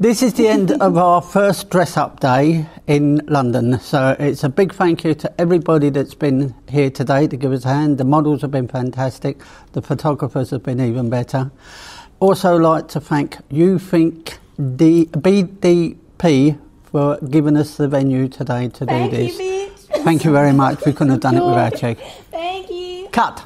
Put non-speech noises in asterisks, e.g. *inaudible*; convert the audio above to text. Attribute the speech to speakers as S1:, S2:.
S1: This is the end of our first dress up day in London. So it's a big thank you to everybody that's been here today to give us a hand. The models have been fantastic, the photographers have been even better. Also, like to thank Uthink D- BDP for giving us the venue today to
S2: Thank
S1: do
S2: you,
S1: this.
S2: bitch.
S1: Thank you very much. We couldn't have done it without you. *laughs*
S2: Thank you.
S1: Cut.